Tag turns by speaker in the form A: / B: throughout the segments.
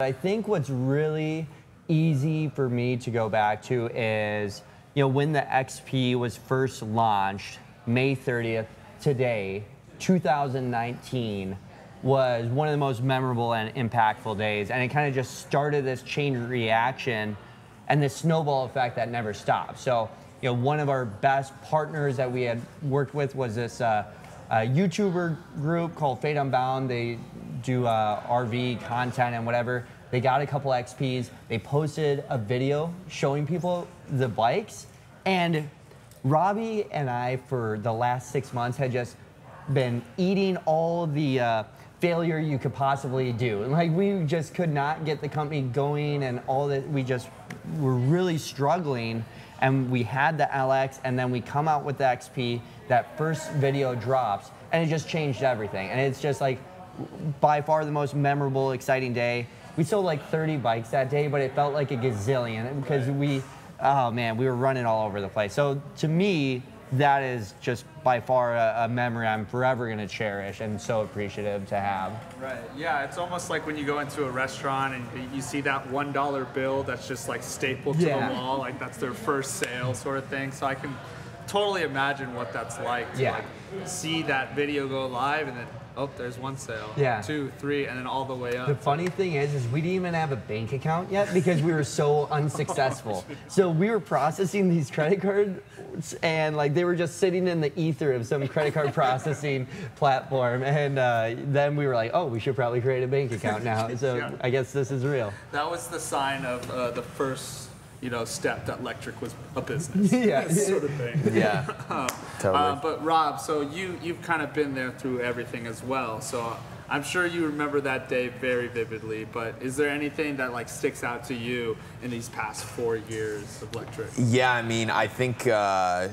A: I think what's really easy for me to go back to is, you know, when the XP was first launched, May 30th, today, 2019, was one of the most memorable and impactful days. And it kind of just started this chain reaction and this snowball effect that never stopped. So, you know, one of our best partners that we had worked with was this uh, uh, YouTuber group called Fate Unbound. They do uh, RV content and whatever. They got a couple XPs. They posted a video showing people the bikes. And Robby and I, for the last six months, had just been eating all the uh, failure you could possibly do. Like we just could not get the company going and all that we just were really struggling and we had the LX and then we come out with the XP, that first video drops and it just changed everything. And it's just like by far the most memorable, exciting day. We sold like 30 bikes that day, but it felt like a gazillion because we, oh man, we were running all over the place. So to me, that is just by far a, a memory I'm forever going to cherish and so appreciative to have.
B: Right. Yeah, it's almost like when you go into a restaurant and you see that one dollar bill that's just like stapled to
A: Yeah.
B: the wall, like that's their first sale sort of thing. So I can totally imagine what that's like to
A: Yeah.
B: like see that video go live and then oh, there's one sale,
A: Yeah.
B: two, three, and then all the way up.
A: The funny thing is, is we didn't even have a bank account yet because we were so unsuccessful. So we were processing these credit cards, and like they were just sitting in the ether of some credit card processing platform. And uh, then we were like, oh, we should probably create a bank account now. So
B: Yeah.
A: I guess this is real.
B: That was the sign of uh, the first, you know, step that Lectric was a business.
A: Yeah.
B: sort of thing.
C: Yeah, totally.
B: Uh, but Rob, so you you've kind of been there through everything as well. So I'm sure you remember that day very vividly. But is there anything that like sticks out to you in these past four years of Lectric?
C: Yeah, I mean, I think uh,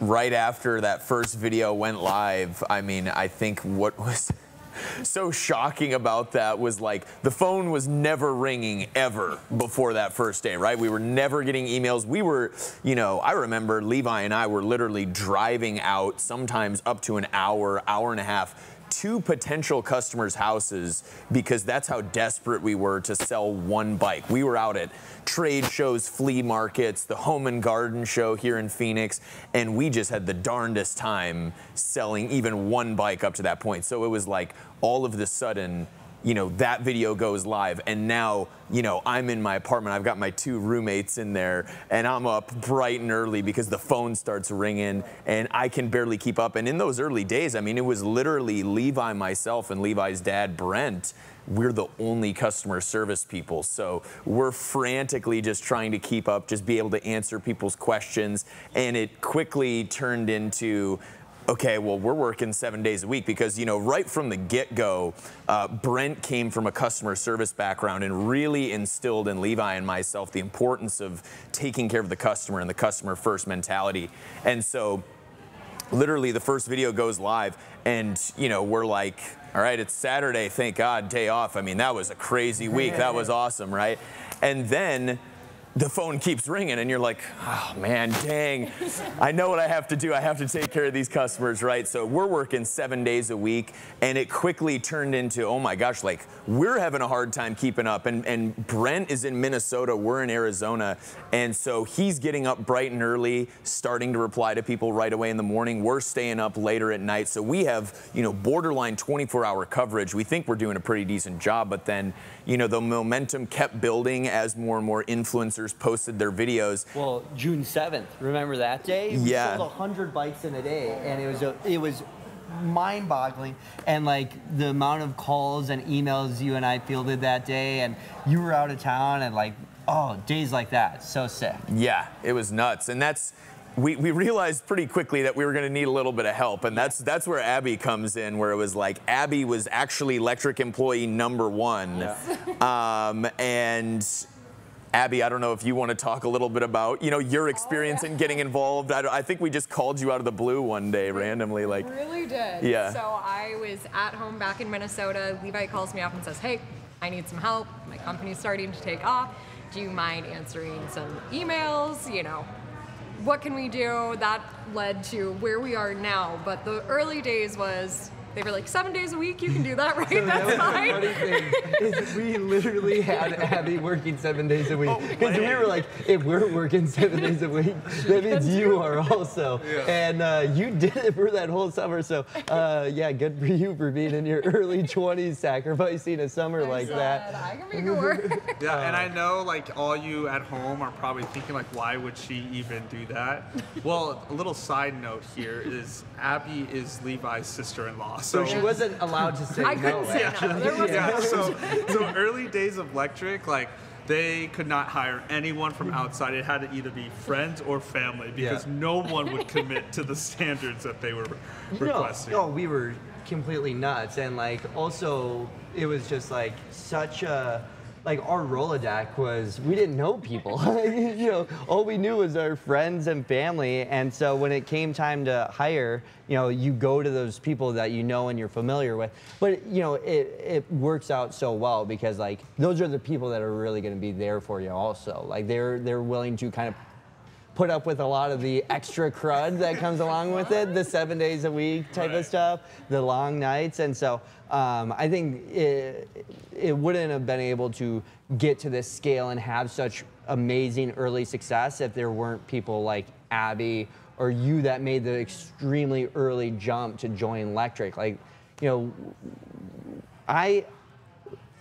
C: right after that first video went live, I mean, I think what was so shocking about that was like the phone was never ringing ever before that first day, right? We were never getting emails. We were, you know, I remember Levi and I were literally driving out sometimes up to an hour, hour and a half to potential customers' houses because that's how desperate we were to sell one bike. We were out at trade shows, flea markets, the home and garden show here in Phoenix, and we just had the darndest time selling even one bike up to that point. So it was like all of the sudden, you know, that video goes live, and now, you know, I'm in my apartment. I've got my two roommates in there, and I'm up bright and early because the phone starts ringing, and I can barely keep up. And in those early days, I mean, it was literally Levi, myself, and Levi's dad, Brent. We're the only customer service people. So we're frantically just trying to keep up, just be able to answer people's questions. And it quickly turned into, okay, well, we're working seven days a week because, you know, right from the get go, uh, Brent came from a customer service background and really instilled in Levi and myself the importance of taking care of the customer and the customer first mentality. And so, literally, the first video goes live, and, you know, we're like, all right, it's Saturday, thank God, day off. I mean, that was a crazy week. That was awesome, right? And then, the phone keeps ringing and you're like, oh man, dang. I know what I have to do. I have to take care of these customers, right? So we're working seven days a week and it quickly turned into, oh my gosh, like we're having a hard time keeping up. And, and Brent is in Minnesota, we're in Arizona. And so he's getting up bright and early, starting to reply to people right away in the morning. We're staying up later at night. So we have, you know, borderline 24 hour coverage. We think we're doing a pretty decent job, but then, you know, the momentum kept building as more and more influencers posted their videos.
A: Well, June 7th, remember that day? We
C: Yeah.
A: sold 100 bikes in a day, and it was a, it was mind-boggling. And like the amount of calls and emails you and I fielded that day, and you were out of town, and like, oh, days like that, so sick.
C: Yeah, it was nuts. And that's we, we realized pretty quickly that we were going to need a little bit of help, and that's that's where Abby comes in, where it was like Abby was actually Lectric employee number one, um, and Abby, I don't know if you want to talk a little bit about you know your experience in getting involved. I, I think we just called you out of the blue one day randomly, like
D: really did.
C: Yeah.
D: So I was at home back in Minnesota. Levi calls me up and says, Hey, I need some help. My company's starting to take off. Do you mind answering some emails? You know, what can we do? That led to where we are now. But the early days was They were like, seven days a week, you can do that, right?
A: that
D: That's
A: was
D: fine.
A: funny thing is we literally had Abby working seven days a week
B: Oh,
A: because we were like, if we're working seven days a week, that means you are also. And uh, you did it for that whole summer. So uh, yeah, good for you for being in your early 20s, sacrificing a summer like
D: I
A: that.
D: said, I can make it work.
B: Yeah, and I know like all you at home are probably thinking like, why would she even do that? Well, a little side note here is Abby is Levi's sister-in-law,
A: So
B: so
A: she wasn't allowed to say
D: I
A: no.
D: couldn't say no. There was
B: yeah, so so early days of Lectric, like they could not hire anyone from outside. It had to either be friends or family because
A: Yeah.
B: no one would commit to the standards that they were
A: No,
B: requesting.
A: no, we were completely nuts, and like also it was just like such a like our Rolodex was we didn't know people, you know, all we knew was our friends and family, and so when it came time to hire, you know, you go to those people that you know and you're familiar with, but you know it it works out so well because like those are the people that are really going to be there for you also, like they're they're willing to kind of put up with a lot of the extra crud that comes along with it, the seven days a week type
B: Right.
A: of stuff, the long nights. And so um, I think it, it wouldn't have been able to get to this scale and have such amazing early success if there weren't people like Abby or you that made the extremely early jump to join Lectric. Like, you know, I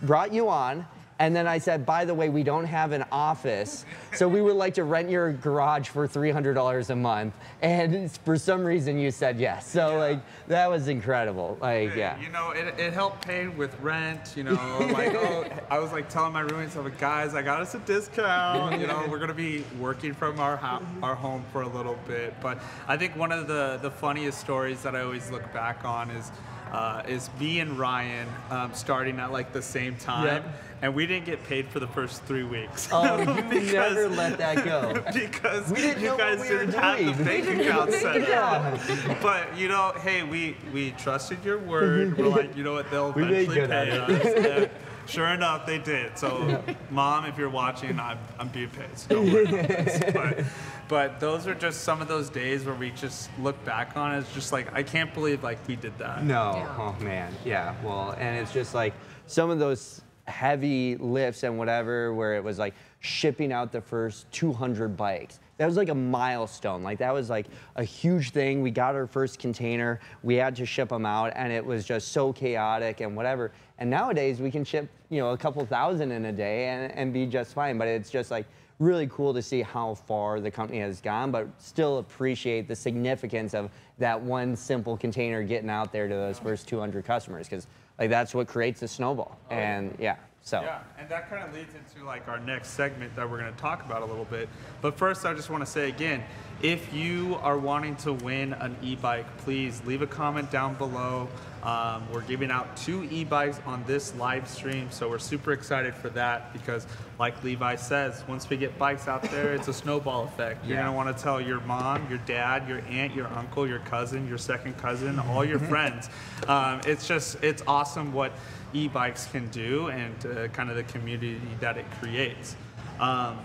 A: brought you on, and then I said, by the way, we don't have an office, so we would like to rent your garage for $300 a month. And for some reason, you said yes. So like that was incredible. Like yeah.
B: You know, it, it helped pay with rent. You know, like oh, I was like telling my roommates, I'm like, guys, I got us a discount. You know, we're gonna be working from our ho- our home for a little bit. But I think one of the the funniest stories that I always look back on is. Uh, is me and Ryan um, starting at like the same time,
A: Yep.
B: and we didn't get paid for the first three weeks.
A: Oh, you
B: Because-
A: never let that go.
B: because
A: We didn't
B: you guys
A: we
B: didn't have the bank account set up. But you know, hey, we we trusted your word. We're like, you know what? They'll
A: We
B: eventually pay us. And sure enough, they did. So, mom, if you're watching, I'm, I'm being paid. So don't worry about this. But, but those are just some of those days where we just look back on it as just like, I can't believe like we did that.
A: No,
D: Yeah.
A: oh man, yeah. Well, and it's just like some of those heavy lifts and whatever, where it was like shipping out the first 200 bikes. That was like a milestone. Like that was like a huge thing. We got our first container. We had to ship them out, and it was just so chaotic and whatever. And nowadays we can ship, you know, a couple thousand in a day and, and be just fine. But it's just like really cool to see how far the company has gone, but still appreciate the significance of that one simple container getting out there to those first 200 customers because like that's what creates the snowball. Oh, and yeah, so
B: Yeah, and that kind of leads into like our next segment that we're going to talk about a little bit. But first, I just want to say again, if you are wanting to win an e-bike, please leave a comment down below. Um, we're giving out two e-bikes on this live stream, so we're super excited for that because, like Levi says, once we get bikes out there, it's a snowball effect. You're
A: Yeah.
B: gonna want to tell your mom, your dad, your aunt, your uncle, your cousin, your second cousin, all your friends. Um, it's just it's awesome what e-bikes can do and uh, kind of the community that it creates. Um,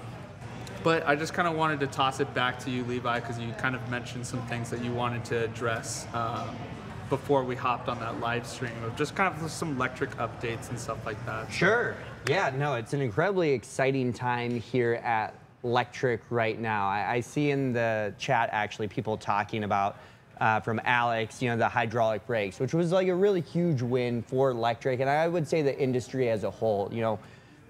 B: but I just kind of wanted to toss it back to you, Levi, because you kind of mentioned some things that you wanted to address um, before we hopped on that live stream of just kind of some Lectric updates and stuff like that.
A: Sure. Yeah, no, it's an incredibly exciting time here at Lectric right now. I, I see in the chat actually people talking about uh, from Alex, you know, the hydraulic brakes, which was like a really huge win for Lectric, and I would say the industry as a whole. You know,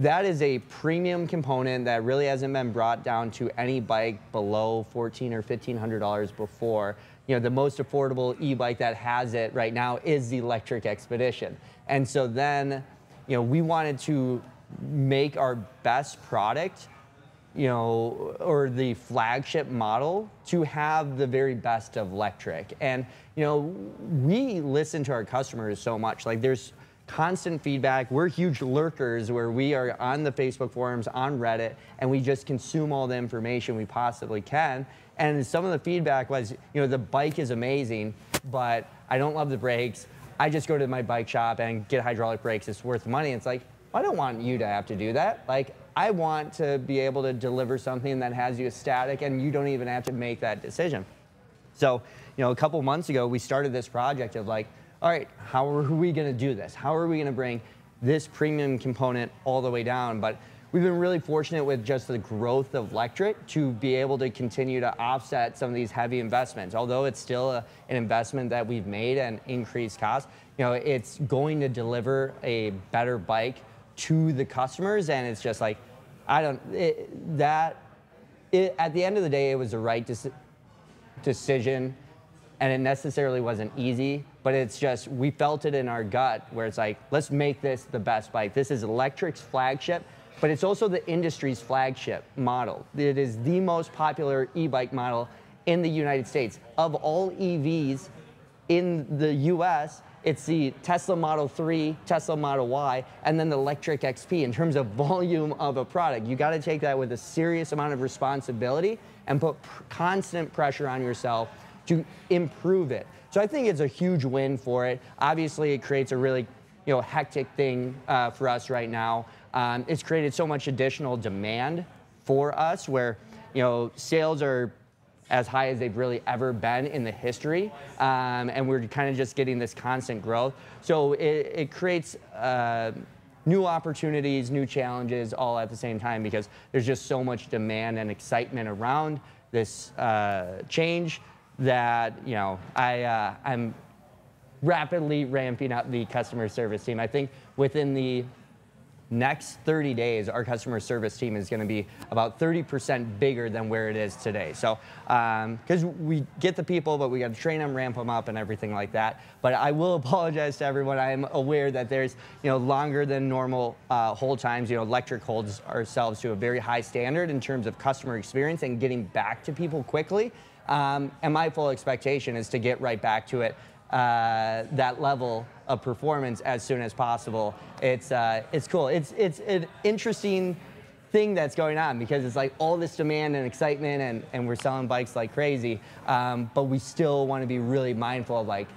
A: that is a premium component that really hasn't been brought down to any bike below fourteen or fifteen hundred dollars before. You know, the most affordable e-bike that has it right now is the Lectric Expedition, and so then you know, we wanted to make our best product, you know, or the flagship model to have the very best of Lectric. And, you know, we listen to our customers so much. Like there's constant feedback. We're huge lurkers where we are on the Facebook forums, on Reddit, and we just consume all the information we possibly can. And some of the feedback was, you know, the bike is amazing, but I don't love the brakes. I just go to my bike shop and get hydraulic brakes. It's worth the money. It's like, I don't want you to have to do that. Like, I want to be able to deliver something that has you static and you don't even have to make that decision. So, you know, a couple months ago, we started this project of like, all right, how are we going to do this? How are we going to bring this premium component all the way down? But we've been really fortunate with just the growth of Lectric to be able to continue to offset some of these heavy investments. Although it's still a, an investment that we've made and increased cost, you know, it's going to deliver a better bike to the customers, and it's just like, I don't it, that. It, at the end of the day, it was the right deci- decision and it necessarily wasn't easy, but it's just we felt it in our gut where it's like, let's make this the best bike. This is Lectric's flagship, but it's also the industry's flagship model. It is the most popular e-bike model in the United States. Of all EVs in the US, it's the Tesla Model 3, Tesla Model Y, and then the Lectric XP in terms of volume of a product. You got to take that with a serious amount of responsibility and put pr- constant pressure on yourself to improve it. So I think it's a huge win for it. Obviously, it creates a really you know, hectic thing uh, for us right now. Um, it's created so much additional demand for us where you know sales are as high as they've really ever been in the history, um, and we're kind of just getting this constant growth. So it, it creates. Uh, new opportunities, new challenges all at the same time because there's just so much demand and excitement around this uh, change that you know I uh, I'm rapidly ramping up the customer service team. I think within the next 30 days, our customer service team is going to be about 30% bigger than where it is today. So, because um, we get the people, but we got to train them, ramp them up, and everything like that. But I will apologize to everyone. I am aware that there's, you know, longer than normal uh, hold times. You know, Lectric holds ourselves to a very high standard in terms of customer experience and getting back to people quickly. Um, and my full expectation is to get right back to it uh, that level of performance as soon as possible. It's uh, it's cool. It's it's an interesting thing that's going on because it's like all this demand and excitement and, and we're selling bikes like crazy um, but we still want to be really mindful of like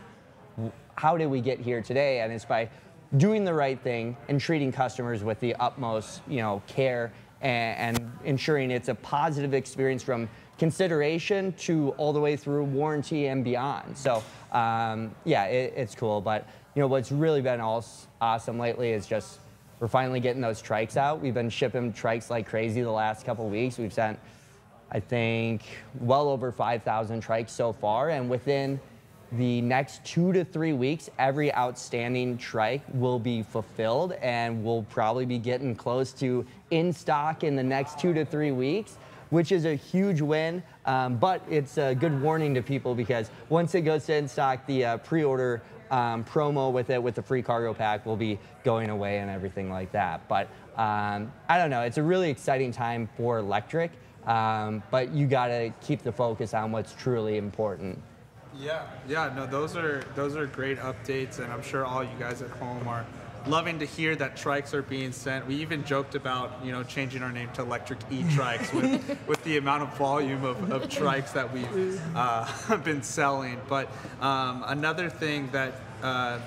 A: how did we get here today and it's by doing the right thing and treating customers with the utmost you know care and, and ensuring it's a positive experience from consideration to all the way through warranty and beyond. So um, yeah, it, it's cool. But you know what's really been awesome lately is just we're finally getting those trikes out. We've been shipping trikes like crazy the last couple weeks. We've sent, I think, well over 5,000 trikes so far, and within the next two to three weeks, every outstanding trike will be fulfilled, and we'll probably be getting close to in stock in the next two to three weeks which is a huge win. Um, but it's a good warning to people because once it goes to in stock, the uh, pre-order um, promo with it with the free cargo pack will be going away and everything like that. But um, I don't know. It's a really exciting time for Lectric, um, but you got to keep the focus on what's truly important.
B: Yeah, yeah, no, those are those are great updates, and I'm sure all you guys at home are loving to hear that trikes are being sent. We even joked about you know changing our name to Lectric E Trikes with, with the amount of volume of, of trikes that we've uh, been selling. But um, another thing that uh,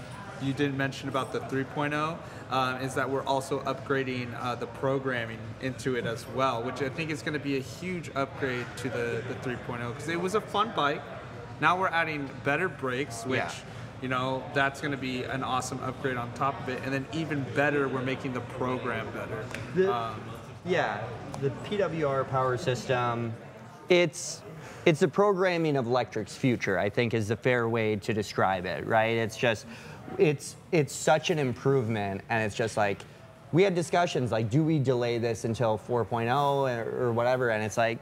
B: you didn't mention about the 3.0 uh, is that we're also upgrading uh, the programming into it as well, which I think is going to be a huge upgrade to the, the 3.0 because it was a fun bike. Now we're adding better brakes, which.
A: Yeah
B: you know that's going to be an awesome upgrade on top of it and then even better we're making the program better
A: The-
B: um,
A: Yeah, the PWR power system, it's it's the programming of Lectric's future, I think is the fair way to describe it, right? It's just it's it's such an improvement and it's just like we had discussions like do we delay this until 4.0 or, or whatever and it's like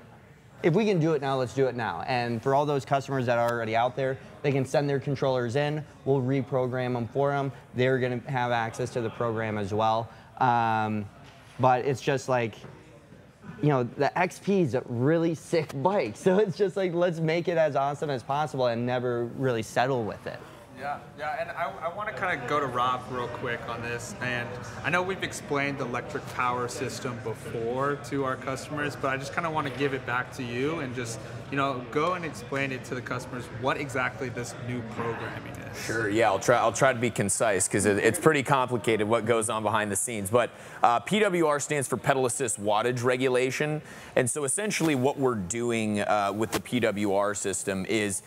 A: if we can do it now, let's do it now. And for all those customers that are already out there, they can send their controllers in. We'll reprogram them for them. They're going to have access to the program as well. Um, but it's just like, you know, the XP is a really sick bike. So it's just like, let's make it as awesome as possible and never really settle with it.
B: Yeah yeah and i, I want to kind of go to rob real quick on this and i know we've explained the Lectric power system before to our customers but i just kind of want to give it back to you and just you know go and explain it to the customers what exactly this new programming is
C: Sure. Yeah, I'll try. I'll try to be concise because it, it's pretty complicated what goes on behind the scenes. But uh, PWR stands for pedal assist wattage regulation, and so essentially what we're doing uh, with the PWR system is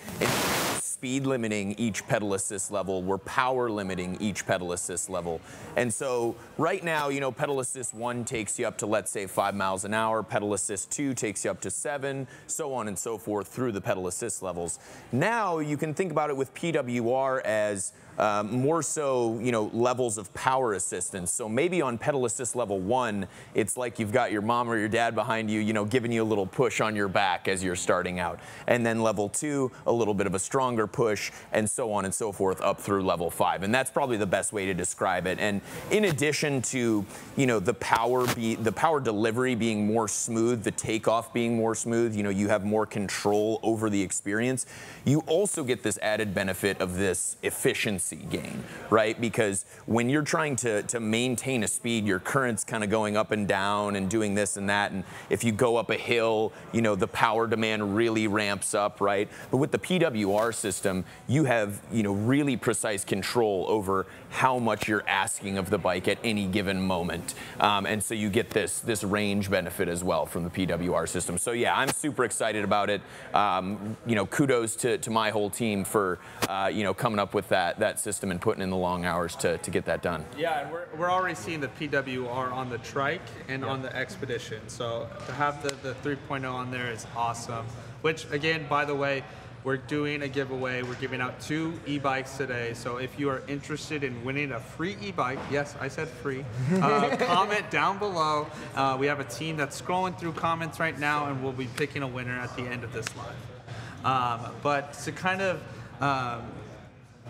C: speed limiting each pedal assist level. We're power limiting each pedal assist level. And so right now, you know, pedal assist one takes you up to, let's say, five miles an hour. Pedal assist two takes you up to seven, so on and so forth through the pedal assist levels. Now you can think about it with PWR as um, more so, you know, levels of power assistance. So maybe on pedal assist level one, it's like you've got your mom or your dad behind you, you know, giving you a little push on your back as you're starting out. And then level two, a little bit of a stronger push, and so on and so forth up through level five. And that's probably the best way to describe it. And in addition to, you know, the power be the power delivery being more smooth, the takeoff being more smooth, you know, you have more control over the experience. You also get this added benefit of this efficiency gain, right? Because when you're trying to, to maintain a speed, your current's kind of going up and down and doing this and that. And if you go up a hill, you know, the power demand really ramps up, right? But with the PWR system, you have, you know, really precise control over how much you're asking of the bike at any given moment. Um, and so you get this, this range benefit as well from the PWR system. So yeah, I'm super excited about it. Um, you know, kudos to, to my whole team for, uh, you know, coming up with that, that system and putting in the long hours to, to get that done.
B: Yeah, and we're, we're already seeing the PWR on the trike and on the expedition. So to have the, the 3.0 on there is awesome. Which again, by the way, we're doing a giveaway. We're giving out two e-bikes today. So if you are interested in winning a free e-bike, yes, I said free, uh, comment down below. Uh, we have a team that's scrolling through comments right now, and we'll be picking a winner at the end of this live. Um, but to kind of um,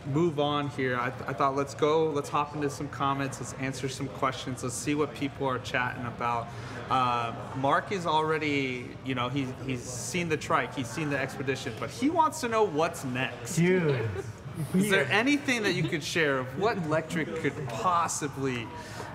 B: move on here, I, I thought let's go, let's hop into some comments, let's answer some questions, let's see what people are chatting about. Uh, Mark is already, you know, he's, he's seen the trike, he's seen the expedition, but he wants to know what's next.
A: Dude.
B: Is there anything that you could share of what Lectric could possibly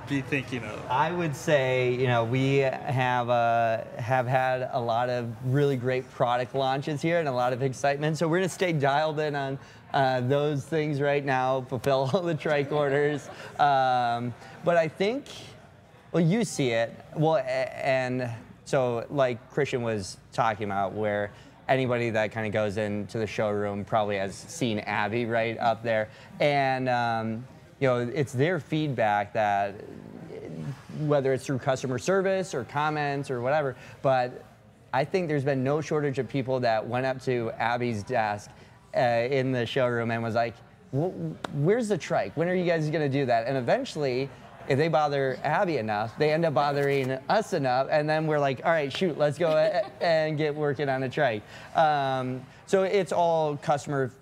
B: be thinking of?
A: I would say, you know, we have uh, have had a lot of really great product launches here and a lot of excitement. So we're gonna stay dialed in on uh, those things right now, fulfill all the trike orders. Um, but I think, well, you see it. Well, and so like Christian was talking about, where anybody that kind of goes into the showroom probably has seen Abby right up there, and um, you know, it's their feedback that whether it's through customer service or comments or whatever. But I think there's been no shortage of people that went up to Abby's desk uh, in the showroom and was like, "Where's the trike? When are you guys going to do that?" And eventually. If they bother Abby enough, they end up bothering us enough, and then we're like, all right, shoot, let's go and get working on a trike. Um, so it's all customer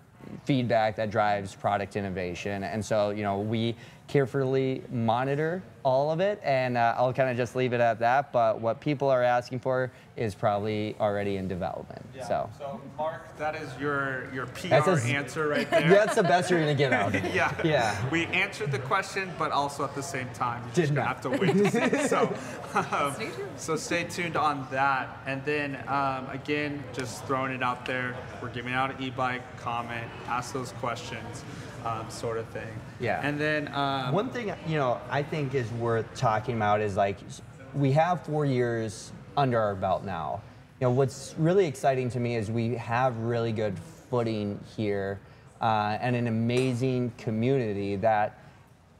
A: feedback that drives product innovation. And so, you know, we carefully monitor all of it, and uh, I'll kind of just leave it at that. But what people are asking for is probably already in development. So
B: So, Mark, that is your your PR
A: That's as-
B: answer right there.
A: that's the best you're gonna get out. of it.
B: Yeah.
A: Yeah.
B: We answered the question, but also at the same time, you
A: Did
B: just
A: not.
B: have to wait to see. So, um,
D: Stay tuned.
B: so stay tuned on that. And then um, again, just throwing it out there, we're giving out an e-bike. Comment, ask those questions, um, sort of thing.
A: Yeah.
B: And then um,
A: One thing you know I think is worth talking about is like we have four years under our belt now. You know what's really exciting to me is we have really good footing here uh, and an amazing community that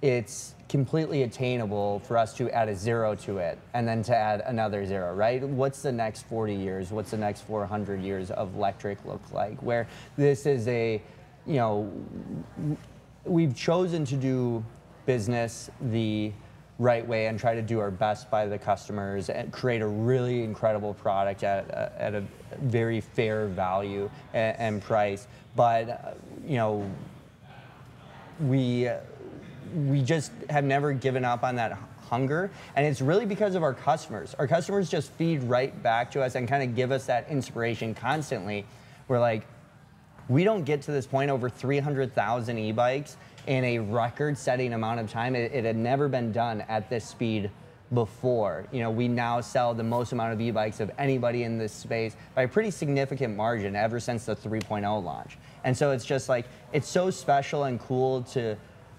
A: it's completely attainable for us to add a zero to it and then to add another zero, right? What's the next 40 years? What's the next 400 years of Lectric look like? Where this is a, you know, we've chosen to do business the right way and try to do our best by the customers and create a really incredible product at, a- at a very fair value and, and price. But, uh, you know, we we just have never given up on that hunger. And it's really because of our customers. Our customers just feed right back to us and kind of give us that inspiration constantly. We're like we don't get to this point over 300,000 e-bikes in a record-setting amount of time. It, it had never been done at this speed before. You know, we now sell the most amount of e-bikes of anybody in this space by a pretty significant margin ever since the 3.0 launch. And so it's just like it's so special and cool to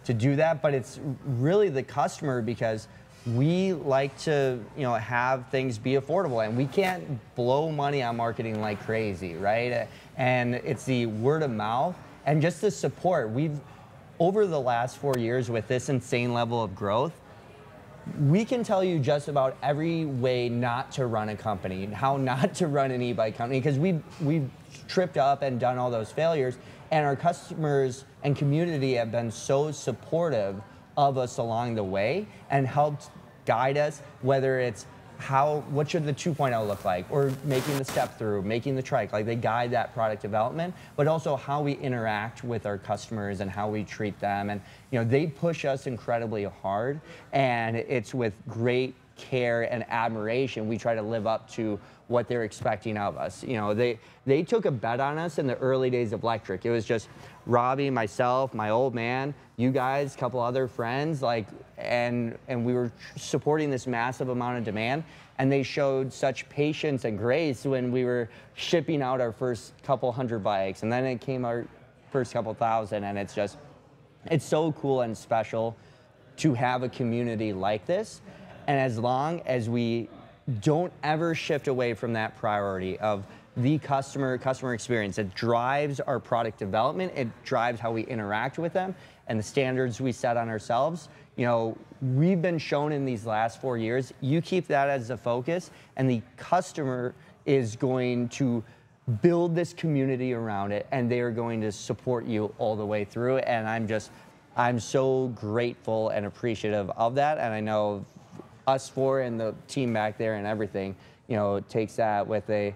A: to do that, but it's really the customer because we like to you know have things be affordable and we can't blow money on marketing like crazy right and it's the word of mouth and just the support. We've over the last four years with this insane level of growth, we can tell you just about every way not to run a company, how not to run an e-bike company, because we've we've tripped up and done all those failures, and our customers and community have been so supportive of us along the way and helped guide us, whether it's how what should the 2.0 look like? Or making the step through making the trike like they guide that product development but also how we interact with our customers and how we treat them. And you know they push us incredibly hard and it's with great care and admiration we try to live up to what they're expecting of us. You know they they took a bet on us in the early days of Lectric. it was just robbie myself my old man you guys a couple other friends like and and we were supporting this massive amount of demand. And they showed such patience and grace when we were shipping out our first couple hundred bikes. And then it came our first couple thousand and it's just it's so cool and special to have a community like this and as long as we don't ever shift away from that priority of the customer customer experience that drives our product development it drives how we interact with them and the standards we set on ourselves you know, we've been shown in these last four years, you keep that as a focus, and the customer is going to build this community around it, and they are going to support you all the way through. And I'm just, I'm so grateful and appreciative of that. And I know us four and the team back there and everything, you know, takes that with a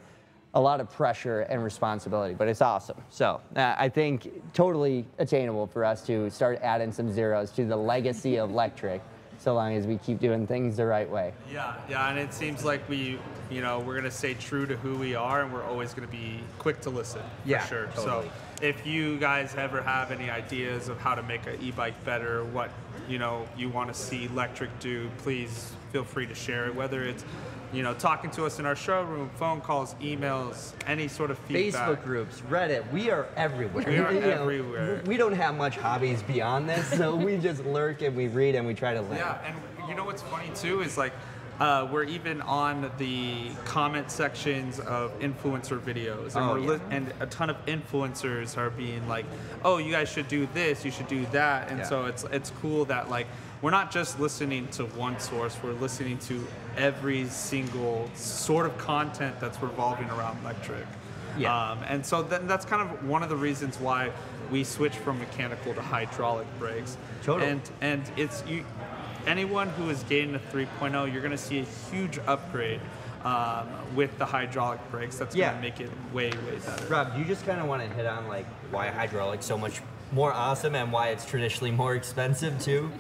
A: a lot of pressure and responsibility, but it's awesome. So uh, I think totally attainable for us to start adding some zeros to the legacy of Lectric, so long as we keep doing things the right way.
B: Yeah, yeah, and it seems like we, you know, we're gonna stay true to who we are, and we're always gonna be quick to listen.
A: Yeah,
B: for sure.
A: totally.
B: So if you guys ever have any ideas of how to make an e-bike better, what you know you want to see Lectric do, please feel free to share it. Whether it's you know, talking to us in our showroom, phone calls, emails, any sort of feedback.
A: Facebook groups, Reddit, we are everywhere.
B: We are
A: You know,
B: everywhere.
A: we don't have much hobbies beyond this, so we just lurk and we read and we try to learn.
B: Yeah, and you know what's funny too is like uh, we're even on the comment sections of influencer videos, and
A: Oh,
B: we're
A: yeah.
B: and a ton of influencers are being like, "Oh, you guys should do this, you should do that," and
A: Yeah.
B: so it's it's cool that like we're not just listening to one source; we're listening to every single sort of content that's revolving around Lectric.
A: Yeah.
B: Um, and so then that's kind of one of the reasons why we switched from mechanical to hydraulic brakes.
A: Totally.
B: And and it's you anyone who is getting a 3.0 you're going to see a huge upgrade um, with the hydraulic brakes that's
A: Yeah.
B: going to make it way way better
A: Rob, do you just kind of want to hit on like why hydraulic's so much more awesome and why it's traditionally more expensive too?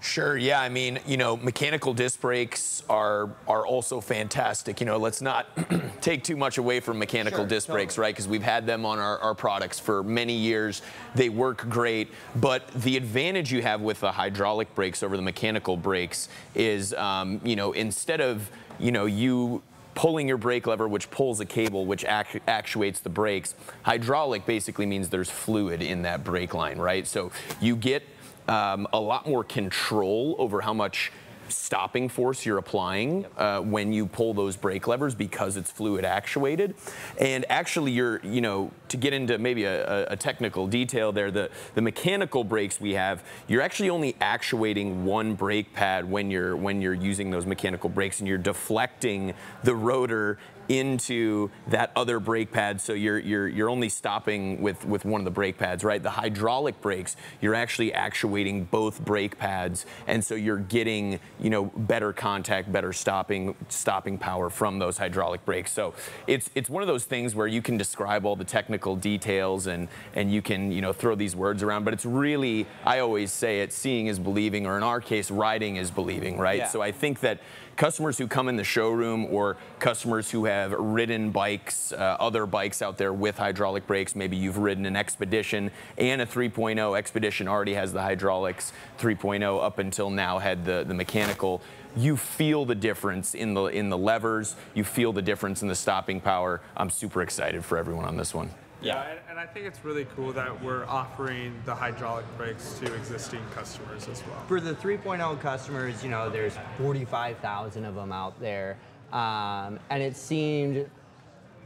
C: Sure. Yeah. I mean, you know, mechanical disc brakes are are also fantastic. You know, let's not take too much away from mechanical
A: Sure,
C: disc
A: totally.
C: brakes, right? Because we've had them on our, our products for many years. They work great. But the advantage you have with the hydraulic brakes over the mechanical brakes is, um, you know, instead of you know you pulling your brake lever, which pulls a cable, which act- actuates the brakes. Hydraulic basically means there's fluid in that brake line, right? So you get um, a lot more control over how much stopping force you're applying uh, when you pull those brake levers because it's fluid actuated. And actually, you're, you know, to get into maybe a, a- technical detail there, the, the mechanical brakes we have, you're actually only actuating one brake pad when you're when you're using those mechanical brakes, and you're deflecting the rotor into that other brake pad. So you're you're you're only stopping with with one of the brake pads right? The hydraulic brakes you're actually actuating both brake pads. And so you're getting you know better contact better stopping stopping power from those hydraulic brakes. So it's it's one of those things where you can describe all the technical details and and you can you know throw these words around but it's really I always say it seeing is believing or in our case riding is believing right
A: Yeah.
C: so I think that customers who come in the showroom or customers who have ridden bikes, uh, other bikes out there with hydraulic brakes, maybe you've ridden an Expedition and a 3.0. Expedition already has the hydraulics, 3.0 up until now had the, the mechanical. You feel the difference in the in the levers. You feel the difference in the stopping power. I'm super excited for everyone on this one.
B: Yeah and, and i think it's really cool that we're offering the hydraulic brakes to existing customers as well
A: For the 3.0 customers, you know, there's 45,000 of them out there. Um, and it seemed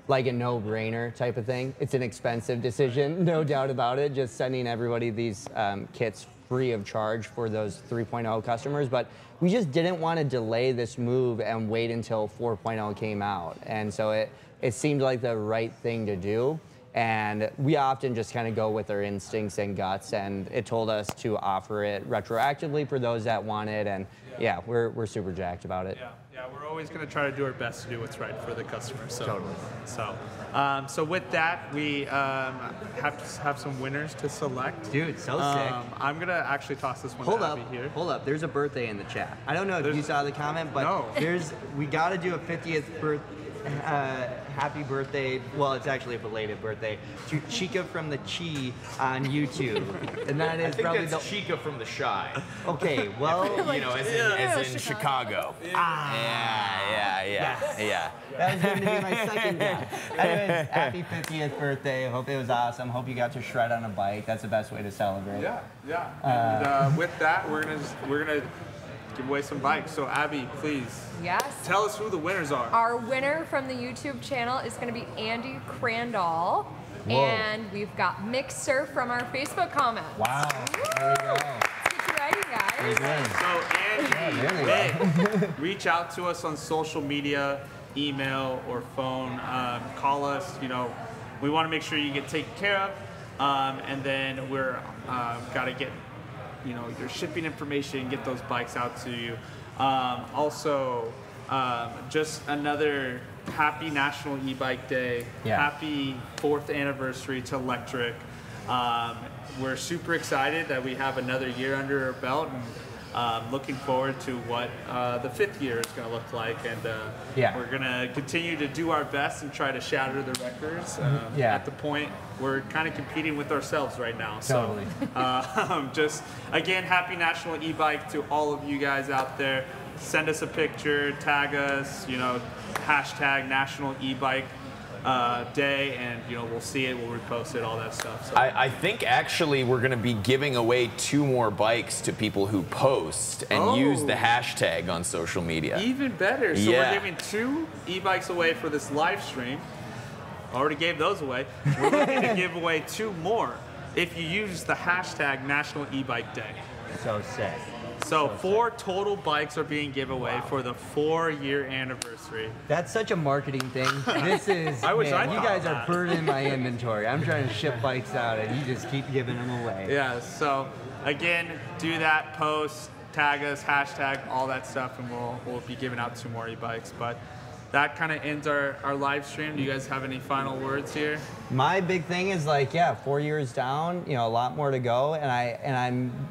A: like a no-brainer type of thing. It's an expensive decision, no doubt about it. Just sending everybody these um, kits free of charge for those 3.0 customers, but we just didn't want to delay this move and wait until 4.0 came out, and so it it seemed like the right thing to do. And we often just kind of go with our instincts and guts, and it told us to offer it retroactively for those that want it. And yeah, we're, we're super jacked about it.
B: Yeah, yeah, we're always going to try to do our best to do what's right for the customer. So,
A: Totally.
B: So, um, so with that, we um, have to have some winners to select.
A: Dude, so sick.
B: Um, I'm gonna actually toss this one
A: Hold
B: to
A: up,
B: Abby here.
A: hold up. There's a birthday in the chat. I don't know if you saw the comment, but
B: No.
A: there's we got to do a 50th birth, uh, happy birthday. Well, it's actually a belated birthday to Chica from the Chi on YouTube, and that is probably the
C: Chica from the Shy.
A: okay. Well,
C: you know, as in, as in Chicago.
A: ah,
C: Yeah, yeah, yeah, yeah.
A: that was going to be my second guess. Anyways, happy 50th birthday. Hope it was awesome. Hope you got to shred on a bike. That's the best way to celebrate.
B: Yeah, yeah. And uh, with that, we're gonna we're gonna give away some bikes. So Abby, please
D: Yes.
B: tell us who the winners are.
D: Our winner from the YouTube channel is going to be Andy Crandall.
A: Whoa.
D: And we've got Mixer from our Facebook comments.
A: Wow. There we go.
D: Let's get you ready, guys.
B: So Andy,
A: there we
B: hey, reach out to us on social media, email or phone. Um, call us. You know, we want to make sure you get taken care of, um, and then we're uh, got to get you know your shipping information, get those bikes out to you. Um, also, um, just another happy National E-Bike Day.
A: Yeah.
B: Happy fourth anniversary to Lectric. Um, we're super excited that we have another year under our belt and um, looking forward to what uh, the fifth year is going to look like. And uh,
A: Yeah.
B: we're going to continue to do our best and try to shatter the records. Uh,
A: Yeah.
B: At the point we're kind of competing with ourselves right now.
A: Totally.
B: So uh, just again, happy National E-Bike to all of you guys out there. Send us a picture, tag us, you know, hashtag National E-Bike uh, Day, and you know we'll see it, we'll repost it, all that stuff. So.
C: I, I think actually we're going to be giving away two more bikes to people who post and use the
B: Oh.
C: hashtag on social media.
B: Even better. So
C: Yeah.
B: we're giving two e-bikes away for this live stream. Already gave those away. We're looking to give away two more if you use the hashtag National E-Bike Day.
A: So sick.
B: So four total bikes are being given away for the four-year anniversary.
A: That's such a marketing thing. This is.
B: I wish
A: man,
B: I
A: you guys
B: that.
A: are burning my inventory. I'm trying to ship bikes out, and you just keep giving them away.
B: Yeah. So again, do that. Post, tag us, hashtag, all that stuff, and we'll we'll be giving out two more e-bikes. But that kind of ends our, our live stream. Do you guys have any final words here?
A: My big thing is like, yeah, four years down, you know, a lot more to go, and I and I'm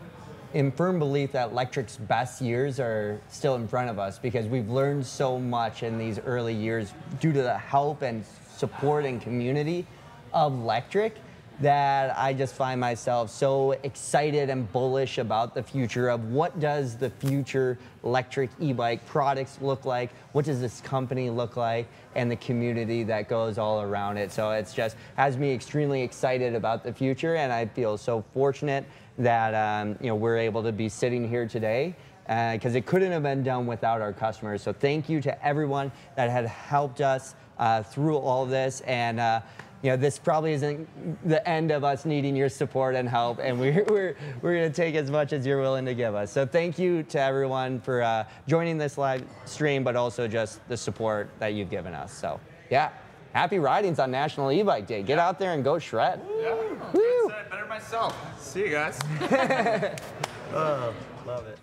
A: in firm belief that Lectric's best years are still in front of us because we've learned so much in these early years due to the help and support and community of Lectric that I just find myself so excited and bullish about the future of what does the future Lectric e-bike products look like? What does this company look like? And the community that goes all around it. So it's just has me extremely excited about the future, and I feel so fortunate that um, you know we're able to be sitting here today because it couldn't have been done without our customers. So thank you to everyone that had helped us uh, through all this and. Uh, you know, this probably isn't the end of us needing your support and help, and we're, we're, we're going to take as much as you're willing to give us. So, thank you to everyone for uh, joining this live stream, but also just the support that you've given us. So, yeah, happy ridings on National E Bike Day. Get out there and go shred.
B: Yeah.
A: Woo!
B: Better myself. See you guys.
A: Oh, love it.